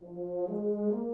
Música